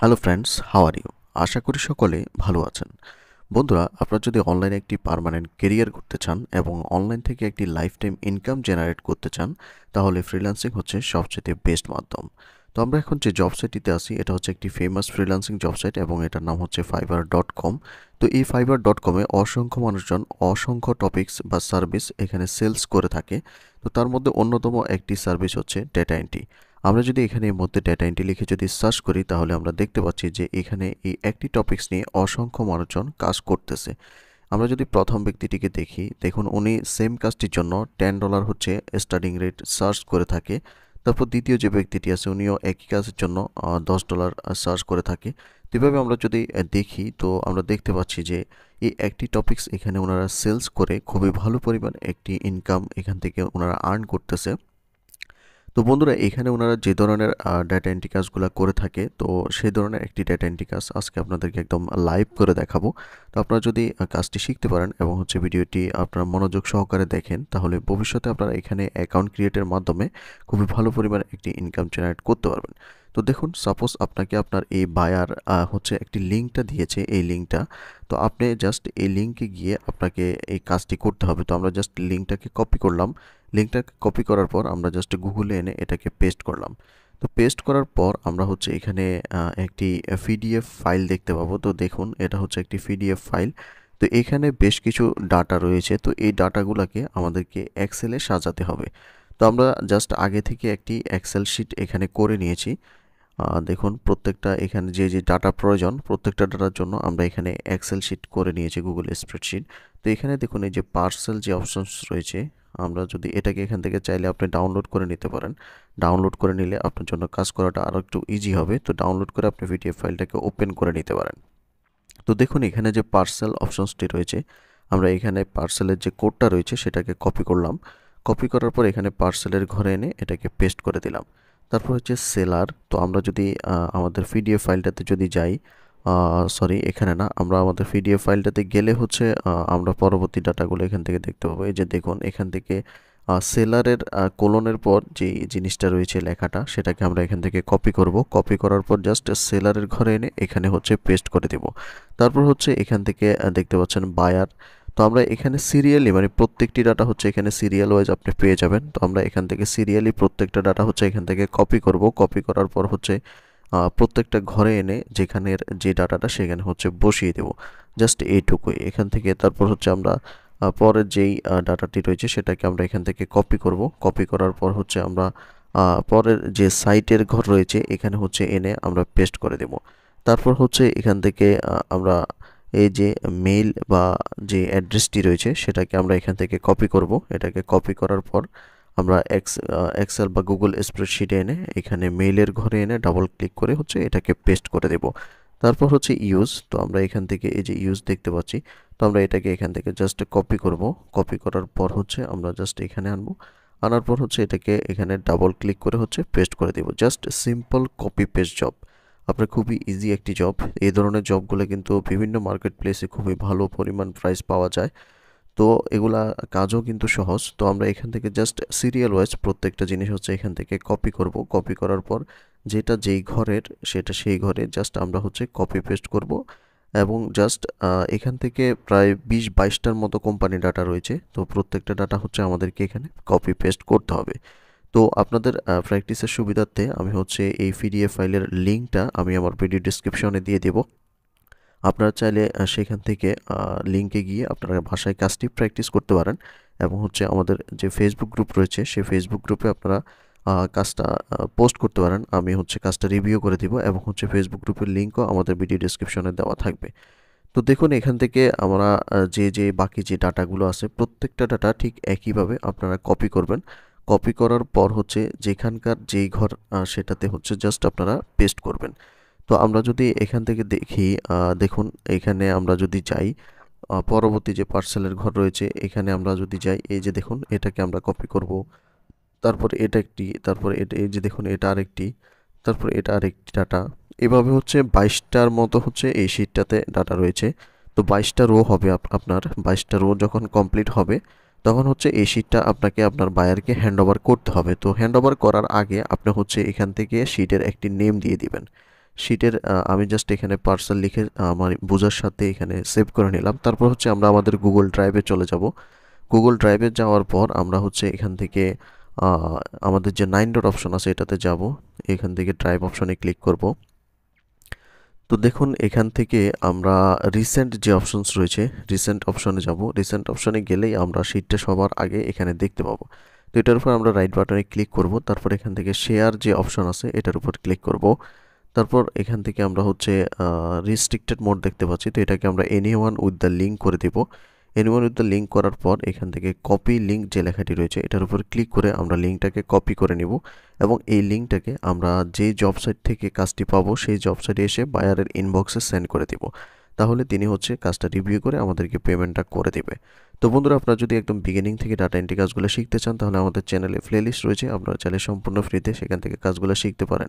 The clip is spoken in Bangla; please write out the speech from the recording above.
Hello friends how are you আশা করি সকলে ভালো আছেন। বন্ধুরা, আপনারা যদি অনলাইনে একটি পার্মানেন্ট কেরিয়ার করতে চান এবং অনলাইন থেকে একটি লাইফ টাইম ইনকাম জেনারেট করতে চান, তাহলে ফ্রিল্যান্সিং হচ্ছে সবচেয়ে বেস্ট মাধ্যম। তো আমরা এখন যে জব সাইটটিতে আছি, এটা হচ্ছে একটি ফেমাস ফ্রিল্যান্সিং জব এবং এটার নাম হচ্ছে ফাইবার ডট কম তো এই ফাইবার ডট কমে অসংখ্য মানুষজন অসংখ্য টপিকস বা সার্ভিস এখানে সেলস করে থাকে। তো তার মধ্যে অন্যতম একটি সার্ভিস হচ্ছে ডেটা এন্ট্রি আমরা যদি এখানে মধ্যে ডেটা এন্ট্রি লিখে যদি সার্চ করি, তাহলে আমরা দেখতে পাচ্ছি যে এখানে এই একটি টপিকস নিয়ে অসংখ্য মানুষজন কাজ করতেছে। আমরা যদি প্রথম ব্যক্তিটিকে দেখি, দেখুন উনি সেম কাজটির জন্য টেন ডলার হচ্ছে স্টার্টিং রেট সার্চ করে থাকে। তারপর দ্বিতীয় যে ব্যক্তিটি আছে, উনিও একই কাজের জন্য দশ ডলার সার্চ করে থাকে। এভাবে আমরা যদি দেখি, তো আমরা দেখতে পাচ্ছি যে এই একটি টপিকস এখানে ওনারা সেলস করে খুবই ভালো পরিমাণ একটি ইনকাম এখান থেকে ওনারা আর্ন করতেছে। তো বন্ধুরা, এখানে ওনারা যে ধরনের ডেটা এন্ট্রি কাজগুলো করে থাকে, তো সেই ধরনের একটি ডেটা এন্ট্রি কাজ আজকে আপনাদেরকে একদম লাইভ করে দেখাবো। তো আপনারা যদি কাজটি শিখতে পারেন এবং হচ্ছে ভিডিওটি আপনারা মনোযোগ সহকারে দেখেন, তাহলে ভবিষ্যতে আপনারা এখানে অ্যাকাউন্ট ক্রিয়েটের মাধ্যমে খুবই ভালো পরিমাণে একটি ইনকাম জেনারেট করতে পারবেন। তো দেখুন সাপোজ আপনাকে আপনার এই বায়ার হচ্ছে একটি লিঙ্কটা দিয়েছে, এই লিঙ্কটা তো আপনি জাস্ট এই লিঙ্কে গিয়ে আপনাকে এই কাজটি করতে হবে। তো আমরা জাস্ট লিঙ্কটাকে কপি করলাম। লিঙ্কটা কপি করার পর আমরা জাস্ট গুগলে এনে এটাকে পেস্ট করলাম। তো পেস্ট করার পর আমরা হচ্ছে এখানে একটি পিডিএফ ফাইল দেখতে পাবো। তো দেখুন, এটা হচ্ছে একটি পিডিএফ ফাইল তো এখানে বেশ কিছু ডাটা রয়েছে। তো এই ডাটাগুলোকে আমাদেরকে এক্সেলে সাজাতে হবে। তো আমরা জাস্ট আগে থেকে একটি এক্সেল শিট এখানে করে নিয়েছি। দেখুন, প্রত্যেকটা এখানে যে যে ডাটা প্রয়োজন, প্রত্যেকটা ডাটার জন্য আমরা এখানে এক্সেল শিট করে নিয়েছি গুগল স্প্রেডশিট তো এখানে দেখুন, এই যে পার্সেল যে অপশনস রয়েছে আমরা যদি এটাকে এখান থেকে চাইলে আপনি ডাউনলোড করে নিতে পারেন। ডাউনলোড করে নিলে আপনার জন্য কাজ করাটা আরও একটু ইজি হবে। তো ডাউনলোড করে আপনি পিডিএফ ফাইলটাকে ওপেন করে নিতে পারেন। তো দেখুন, এখানে যে পার্সেল অপশনসটি রয়েছে, আমরা এখানে পার্সেলের যে কোডটা রয়েছে, সেটাকে কপি করলাম। কপি করার পর এখানে পার্সেলের ঘরে এনে এটাকে পেস্ট করে দিলাম। তারপর হচ্ছে সেলার তো আমরা যদি আমাদের পিডিএফ ফাইলটাতে যদি যাই সরি এখানে না, আমরা আমাদের পিডিএফ ফাইলটাতে গেলে হচ্ছে আমরা পরবর্তী ডাটাগুলো এখান থেকে দেখতে পাবো। এই যে দেখুন, এখান থেকে সেলারের কোলনের পর যে জিনিসটা রয়েছে লেখাটা, সেটাকে আমরা এখান থেকে কপি করব। কপি করার পর জাস্ট সেলারের ঘরে এনে এখানে হচ্ছে পেস্ট করে দেব। তারপর হচ্ছে এখান থেকে দেখতে পাচ্ছেন বায়ার তো আমরা এখানে সিরিয়ালি মানে প্রত্যেকটি ডাটা হচ্ছে এখানে সিরিয়াল ওয়াইজ আপনি পেয়ে যাবেন। তো আমরা এখান থেকে সিরিয়ালি প্রত্যেকটা ডাটা হচ্ছে এখান থেকে কপি করব। কপি করার পর হচ্ছে প্রত্যেকটা ঘরে এনে যেখানের যে ডাটাটা, সেখানে হচ্ছে বসিয়ে দেব। জাস্ট এইটুকুই। এখান থেকে তারপর হচ্ছে আমরা পরের যেই ডাটাটি রয়েছে, সেটাকে আমরা এখান থেকে কপি করব। কপি করার পর হচ্ছে আমরা পরের যে সাইটের ঘর রয়েছে, এখানে হচ্ছে এনে আমরা পেস্ট করে দেব। তারপর হচ্ছে এখান থেকে আমরা এই যে মেইল বা যে অ্যাড্রেসটি রয়েছে, সেটাকে আমরা এখান থেকে কপি করব। এটাকে কপি করার পর আমরা এক্স এক্সেল বা গুগল স্প্রেডশিটে এনে এখানে মেইলের ঘরে এনে ডাবল ক্লিক করে হচ্ছে এটাকে পেস্ট করে দেব। তারপর হচ্ছে ইউজ তো আমরা এখান থেকে এই যে ইউজ দেখতে পাচ্ছি, তো আমরা এটাকে এখান থেকে জাস্ট কপি করব। কপি করার পর হচ্ছে আমরা জাস্ট এখানে আনব। আনার পর হচ্ছে এটাকে এখানে ডাবল ক্লিক করে হচ্ছে পেস্ট করে দেব। Just simple copy paste job আপনার খুবই ইজি একটি জব এই ধরনের জবগুলো কিন্তু বিভিন্ন মার্কেট প্লেসে খুবই ভালো পরিমাণ প্রাইস পাওয়া যায়। তো এগুলা কাজও কিন্তু সহজ। তো আমরা এখান থেকে জাস্ট সিরিয়াল ওয়াইজ প্রত্যেকটা জিনিস হচ্ছে এখান থেকে কপি করব। কপি করার পর যেটা যেই ঘরের সেটা সেই ঘরে জাস্ট আমরা হচ্ছে কপি পেস্ট করব এবং জাস্ট এখান থেকে প্রায় বিশ বাইশটার মতো কোম্পানি ডাটা রয়েছে। তো প্রত্যেকটা ডাটা হচ্ছে আমাদেরকে এখানে কপি পেস্ট করতে হবে। তো আপনাদের প্র্যাকটিসের সুবিধার্থে আমি হচ্ছে এই পিডিএফ ফাইলের লিঙ্কটা আমি আমার ভিডিও ডিসক্রিপশনে দিয়ে দেবো। আপনারা চাইলে সেখান থেকে লিঙ্কে গিয়ে আপনারা ভাষায় কাজটি প্র্যাকটিস করতে পারেন এবং হচ্ছে আমাদের যে ফেসবুক গ্রুপ রয়েছে, সেই ফেসবুক গ্রুপে আপনারা কাজটা পোস্ট করতে পারেন। আমি হচ্ছে কাজটা রিভিউ করে দিব এবং হচ্ছে ফেসবুক গ্রুপের লিঙ্কও আমাদের ভিডিও ডিসক্রিপশনে দেওয়া থাকবে। তো দেখুন, এখান থেকে আমরা যে যে, বাকি যে ডাটাগুলো আছে, প্রত্যেকটা ডাটা ঠিক একইভাবে আপনারা কপি করবেন। কপি করার পর হচ্ছে যেখানকার যেই ঘর সেটাতে হচ্ছে জাস্ট আপনারা পেস্ট করবেন। তো আমরা যদি এখান থেকে দেখি দেখুন, এখানে আমরা যদি যাই পরবর্তী যে পার্সেলের ঘর রয়েছে, এখানে আমরা যদি যাই, এই যে দেখুন, এটাকে আমরা কপি করব। তারপর এটা একটি, তারপর এটা, এই যে দেখুন, এটা আরেকটি, তারপর এটা আরেকটি ডাটা। এভাবে হচ্ছে বাইশটার মতো হচ্ছে এই শিটটাতে ডাটা রয়েছে। তো বাইশটা রো হবে আপনার, বাইশটা রো যখন কমপ্লিট হবে, তখন হচ্ছে এই শিটটা আপনাকে আপনার বায়ারকে হ্যান্ড করতে হবে। তো হ্যান্ড করার আগে আপনি হচ্ছে এখান থেকে শিটের একটি নেম দিয়ে দিবেন। শিটের আমি জাস্ট এখানে পার্সেল লিখে আমার বোঝার সাথে এখানে সেভ করে নিলাম। তারপর হচ্ছে আমরা আমাদের গুগল ড্রাইভে চলে যাব। গুগল ড্রাইভে যাওয়ার পর আমরা হচ্ছে এখান থেকে আমাদের যে নাইন ডট অপশন আছে এটাতে যাব। এখান থেকে ড্রাইভ অপশনে ক্লিক করব। তো দেখুন, এখান থেকে আমরা রিসেন্ট যে অপশনস রয়েছে রিসেন্ট অপশনে যাব। রিসেন্ট অপশনে গেলেই আমরা শিটটা সবার আগে এখানে দেখতে পাবো। তো এটার উপর আমরা রাইট বাটনে ক্লিক করব। তারপর এখান থেকে শেয়ার যে অপশন আছে, এটার উপর ক্লিক করব। তারপর এখান থেকে আমরা হচ্ছে রিস্ট্রিক্টেড মোড দেখতে পাচ্ছি। তো এটাকে আমরা anyone with the link করে দেব। Anyone with the link করার পর এখান থেকে কপি লিঙ্ক যে লেখাটি রয়েছে, এটার উপর ক্লিক করে আমরা লিঙ্কটাকে কপি করে নিব এবং এই লিঙ্কটাকে আমরা যে জব সাইট থেকে কাজটি পাবো, সেই জব সাইটে এসে বায়ারের ইনবক্সে সেন্ড করে দিব। তাহলে তিনি হচ্ছে কাজটা রিভিউ করে আমাদেরকে পেমেন্টটা করে দেবে। তো বন্ধুরা, আপনারা যদি একদম বিগিনিং থেকে ডাটা এন্ট্রি কাজগুলো শিখতে চান, তাহলে আমাদের চ্যানেলে প্লেলিস্ট রয়েছে। আপনারা চাইলে সম্পূর্ণ ফ্রিতে সেখান থেকে কাজগুলো শিখতে পারেন।